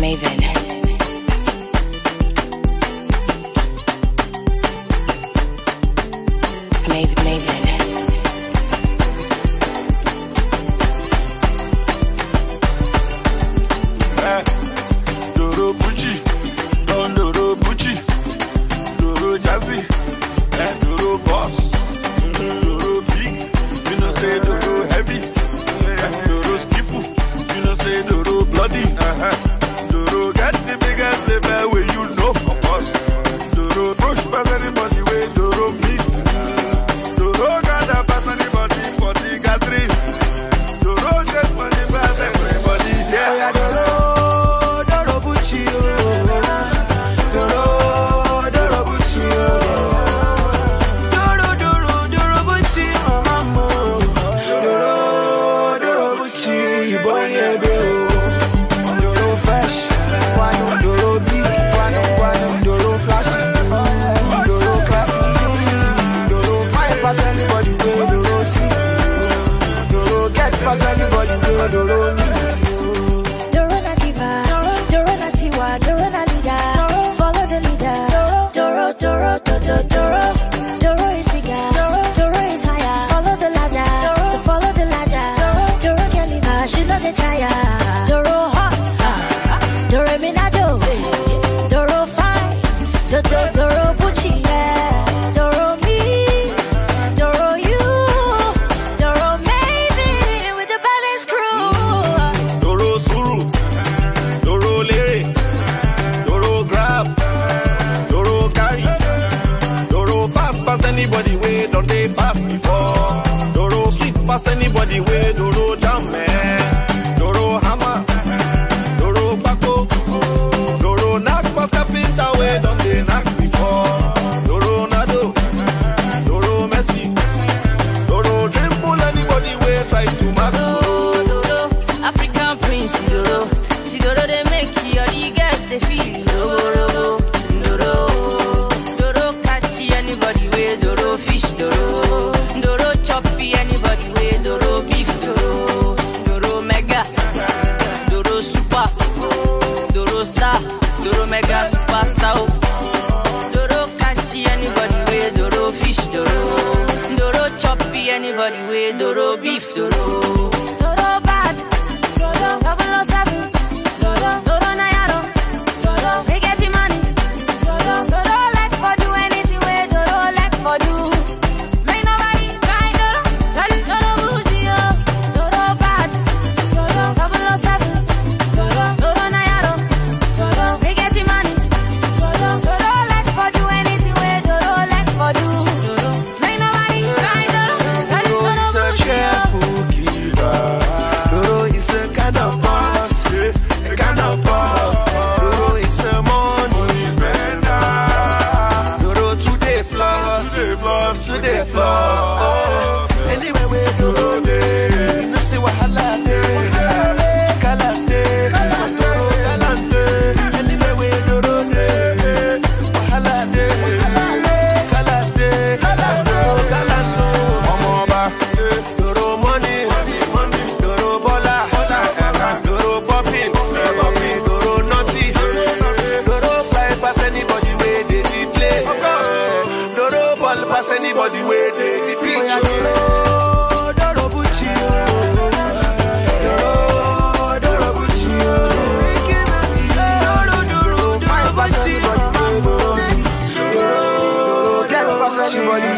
Mavin. Mavin, Mavin. òyìnbó yẹn bẹ o. Ndòrò fresh, kwanu ndòrò big, kwanu kwanu ndòrò flashy, ndòrò classy, ndòrò fine pass anybody wey see, ndòrò get pass anybody wey. Doro na diva, Doro na tiwa, Doro na leader, follow the leader, Doro Doro Doro Doro. Minado, Doro Fai, Doro Dorobucci, yeah, Doro Me, Doro You, Doro Maybe with the baddest crew. Doro Suru, Doro Lere, Doro Grab, Doro Carry, Doro Fast, past anybody way, don't they fast before? Doro Sweet, past anybody way, Doro Jam, man. stop it. mega superstar. Oh. Doro catchy anybody way, Doro fish, Doro. Doro choppy anybody way, Doro beef, Doro. the floor. for the way they the picture. She body